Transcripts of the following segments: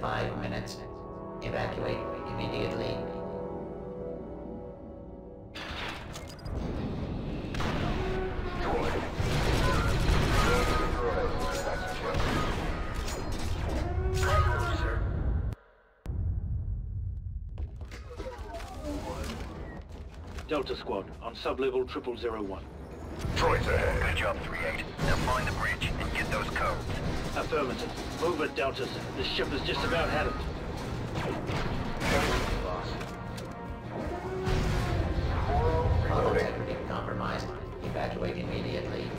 five minutes. Evacuate immediately. Delta Squad, on sub-level 0001. Droids ahead. Good job, 3-8. Now find the bridge and get those codes. Affirmative. Move it, Deltas. The ship has just about it. Auto integrity compromised. Evacuate immediately.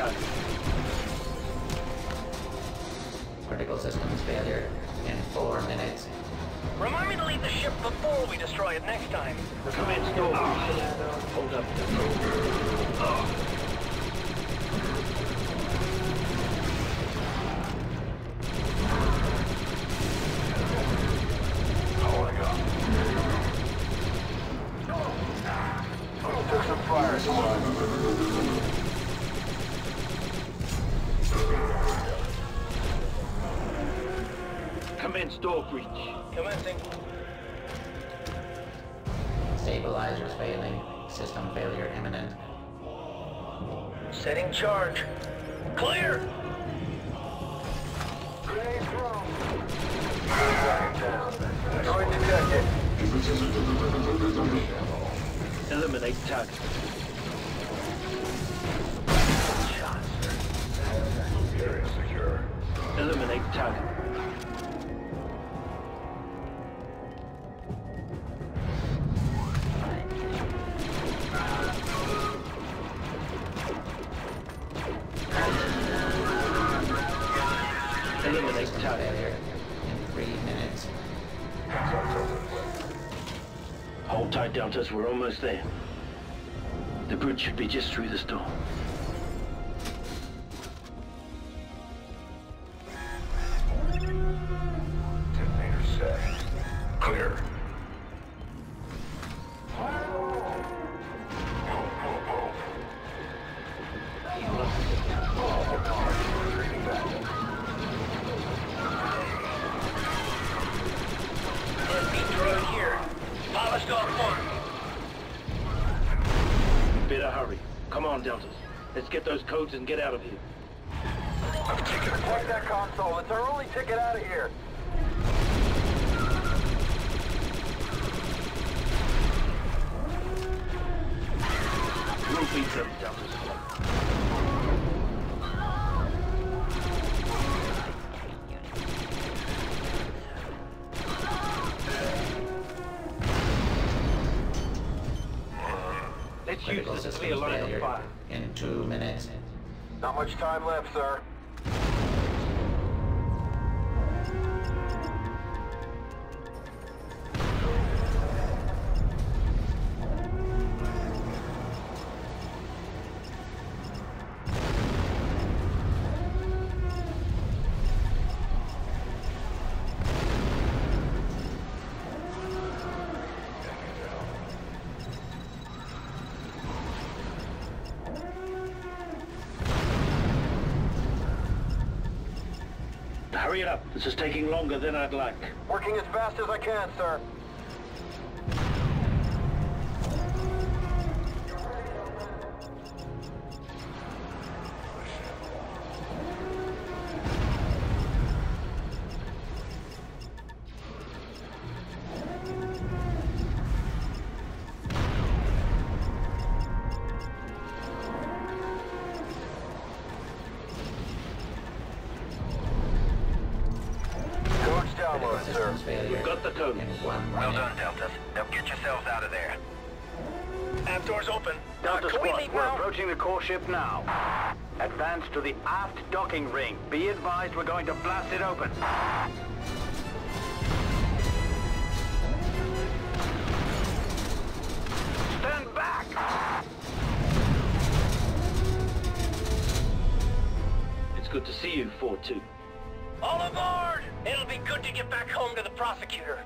Eliminate target. Critical systems failure in four minutes. Remind me to leave the ship before we destroy it next time. Commence door. Hold up. Calling up. Took some fire, squad. Commence door breach. Commencing. Stabilizers failing. System failure imminent. Setting charge. Clear! Grenade thrown. Droid detected. Eliminate target. System target. in three minutes. Hold tight, Deltas. We're almost there. The bridge should be just through this door. Hurry. Come on, Deltas. Let's get those codes and get out of here. Check that console. It's our only ticket out of here. We'll beat them, Deltas. Critical this to systems clear line failure in two minutes. Not much time left, sir. Hurry it up. This is taking longer than I'd like. Working as fast as I can, sir. failure. We've got the two. well done, Deltas. Now get yourselves out of there. Aft door's open. Delta uh, squad, we are approaching the core ship now. Advance to the aft docking ring. Be advised we're going to blast it open. Stand back! It's good to see you, 4-2. All aboard! It'll be good to get back home to the prosecutor.